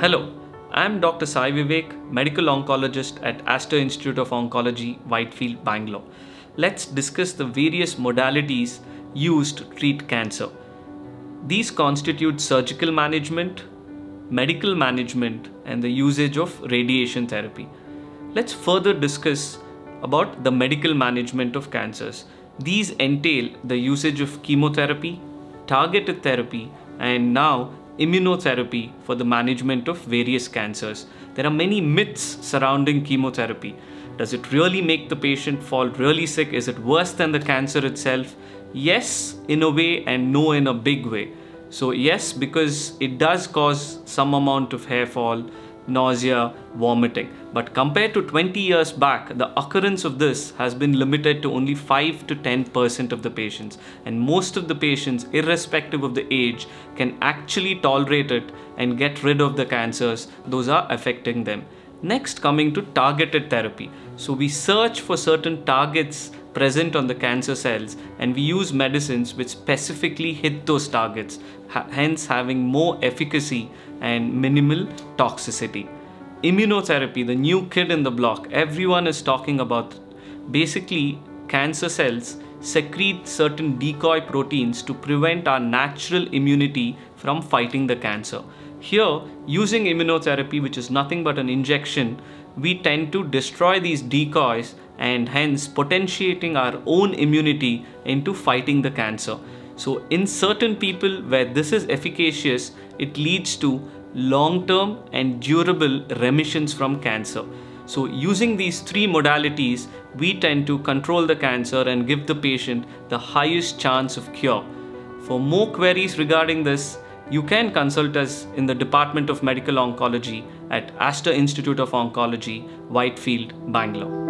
Hello, I'm Dr. Sai Vivek, medical oncologist at Aster Institute of Oncology, Whitefield, Bangalore. Let's discuss the various modalities used to treat cancer. These constitute surgical management, medical management, and the usage of radiation therapy. Let's further discuss about the medical management of cancers. These entail the usage of chemotherapy, targeted therapy, and now immunotherapy for the management of various cancers. There are many myths surrounding chemotherapy. Does it really make the patient fall really sick? Is it worse than the cancer itself? Yes, in a way, and no, in a big way. So, yes, because it does cause some amount of hair fall, nausea, vomiting. But compared to 20 years back, the occurrence of this has been limited to only 5 to 10% of the patients. And most of the patients, irrespective of the age, can actually tolerate it and get rid of the cancers those are affecting them. Next, coming to targeted therapy. So, we search for certain targets present on the cancer cells and we use medicines which specifically hit those targets, hence having more efficacy and minimal toxicity. Immunotherapy, the new kid in the block, everyone is talking about. Basically, cancer cells secrete certain decoy proteins to prevent our natural immunity from fighting the cancer. Here, using immunotherapy, which is nothing but an injection, we tend to destroy these decoys and hence potentiating our own immunity into fighting the cancer. So, in certain people where this is efficacious, it leads to long term and durable remissions from cancer. So, using these three modalities, we tend to control the cancer and give the patient the highest chance of cure. For more queries regarding this, you can consult us in the Department of Medical Oncology at Aster Institute of Oncology, Whitefield, Bangalore.